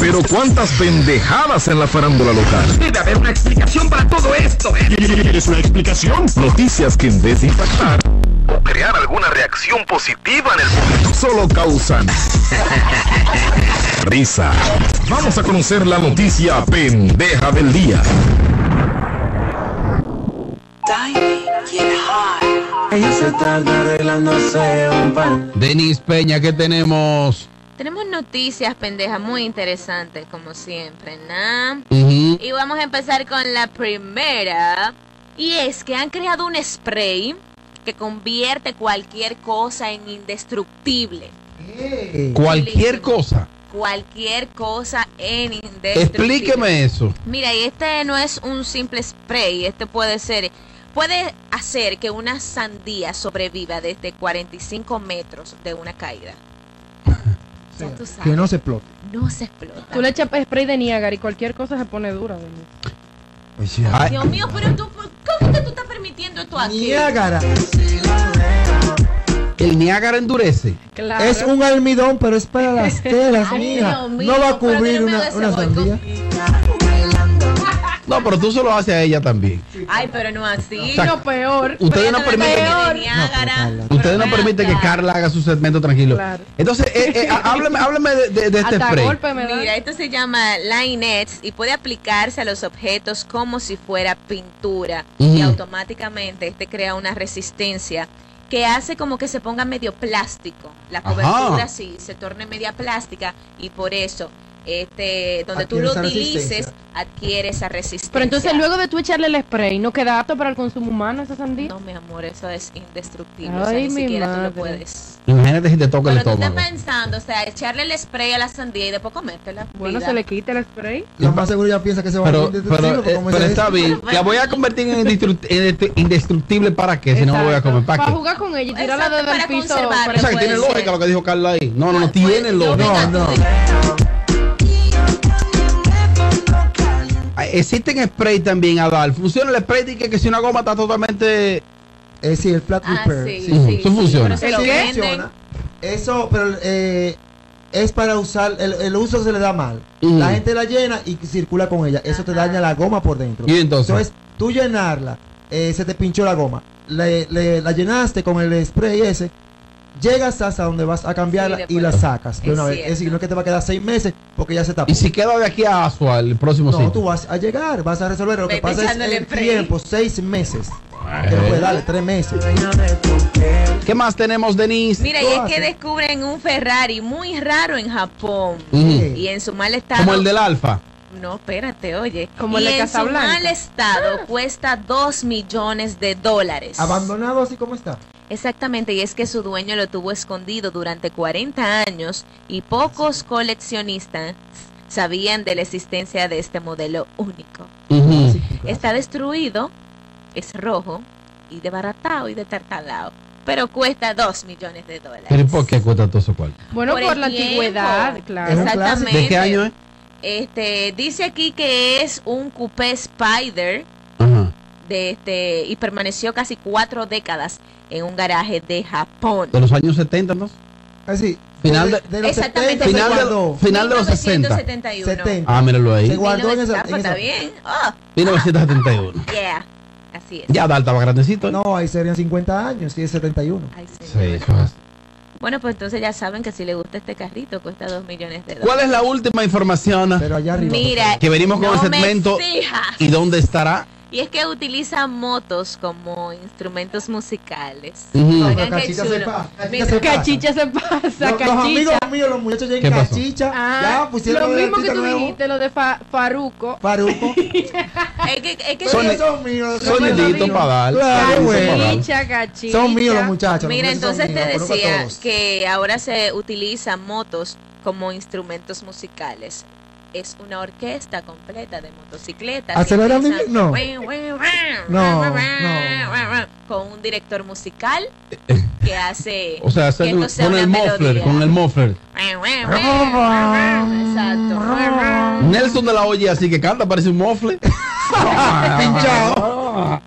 Pero cuántas pendejadas en la farándula local. Debe haber una explicación para todo esto. ¿Quieres una explicación? Noticias que en vez de impactar o crear alguna reacción positiva en el público, solo causan risa. Vamos a conocer la noticia pendeja del día. Ella se tarda arreglándose un pan. Denis Peña, ¿qué tenemos? Tenemos noticias pendejas muy interesantes, como siempre, ¿no? Y vamos a empezar con la primera. Y es que han creado un spray que convierte cualquier cosa en indestructible. Cualquier cosa. Cualquier cosa en indestructible. Explíqueme eso. Mira, y este no es un simple spray, este puede ser, puede hacer que una sandía sobreviva desde 45 metros de una caída. Ya tú sabes, Que no se explote. no se explota. Tú le echas spray de Niágara y cualquier cosa se pone dura. Ay, Dios mío, pero tú, ¿cómo que tú estás permitiendo esto aquí? Niágara el Niágara endurece. Claro. es un almidón, pero es para las telas, Ay, mija. Mío, No va a cubrir una, sandía. No, pero tú se lo haces a ella también. Ay, pero no así. O sea, No, peor. Ustedes no permiten, Niágara. ustedes no permiten que. Carla haga su segmento tranquilo. Claro. Entonces, eh, eh, há- hábleme, hábleme de, de- de este Hasta spray. golpe. Mira, esto se llama Linets y puede aplicarse a los objetos como si fuera pintura y automáticamente este crea una resistencia que hace como que se ponga medio plástico. La Ajá. cobertura sí se torne media plástica y por eso este donde tú Adquiere lo esa utilices adquiere esa resistencia. Pero entonces luego de tú echarle el spray, ¿no queda apto para el consumo humano esa sandía? no, mi amor, eso es indestructible, o sea, Ay, ni mi siquiera tú lo puedes. Imagínate si te toca el Pero tú estás estómago. pensando, o sea, echarle el spray a la sandía y después comértela. Bueno, vida. se le quita el spray. Lo más seguro ya piensa que se va Pero, a ir pero, eh, pero está bien. La voy a convertir en este- indestructible para qué, si no me voy a comer. ¿Para qué? jugar con ella y tirarla desde el para piso. conservarlo. O sea, que tiene puede lógica lo que dijo Carla ahí. No, no, no, Ah, tiene pues, lógica. No, tú no. Existen spray también, Adal. Funciona el spray de que, que si una goma está totalmente. Es decir, el flat Ah, repair. sí, sí. Sí, eso sí, funciona. pero lo sí funciona. Eso, pero eh, es para usar, el, el uso se le da mal. La gente la llena y circula con ella. Eso te daña la goma por dentro. ¿Y entonces? tú llenarla, eh, se te pinchó la goma. Le, le- la llenaste con el spray ese. Llegas hasta donde vas a cambiarla Sí, y la sacas de Es una vez. Es decir, no es que te va a quedar seis meses porque ya se tapó. Y si queda de aquí a Asua el próximo no, sitio. tú vas a llegar, vas a resolver. Lo que pasa es el tiempo, seis meses. Que no puedes darle tres meses. ¿Qué más tenemos, Denise? Mira, y es hace. que descubren un Ferrari muy raro en Japón. Ujú. Y en su mal estado. Como el del Alfa. No, espérate, oye. Como el y de en su mal estado cuesta 2 millones de dólares. Abandonado así como está. Exactamente, y es que su dueño lo tuvo escondido durante 40 años y pocos coleccionistas sabían de la existencia de este modelo único. Sí, claro. Está destruido, es rojo y desbaratado y detartalado, pero cuesta 2 millones de dólares. ¿Pero por qué cuesta todo eso cuarto? Bueno, Por por, la tiempo. antigüedad, claro. Exactamente. ¿De qué año es? Este, dice aquí que es un coupé Spider. De este y permaneció casi cuatro décadas en un garaje de Japón. De los años 70, ¿no? Así. Final de- de los Exactamente. 70 se Final, de, final de los 60. 1971. 70. Ah, míralo ahí. Se guardó en esa. 1900, en está bien. Oh, 1971. yeah. Así es. Ya Adal estaba grandecito. ¿eh? No, ahí serían 50 años, sí es 71. Ay. Sí, eso es. Bueno, pues entonces ya saben que si le gusta este carrito cuesta dos millones de dólares. ¿Cuál es la última información Pero allá arriba. Mira, que venimos con no el me segmento y dónde estará? Y es que utiliza motos como instrumentos musicales. No, Oigan, cachicha se pasa. Cachicha se pasa. Cachicha se pasa, Los, los cachicha. amigos míos, los muchachos ya ¿Qué en cachicha. Ah, ya pusieron lo mismo que tú nuevo. dijiste, lo de Fa- Faruco. Faruco. Es que, es que Son, son míos. son míos. para dar. Claro. Cachicha, cachicha. Son míos los muchachos. los Mira, son entonces te míos, decía que ahora se utilizan motos como instrumentos musicales. Es una orquesta completa de motocicletas. ¿Aceleran que empiezan- no? No, Con un director musical que hace O sea, sea con una el muffler, con el muffler. Exacto. Nelson de la Oye así que canta, parece un muffler. Pinchado.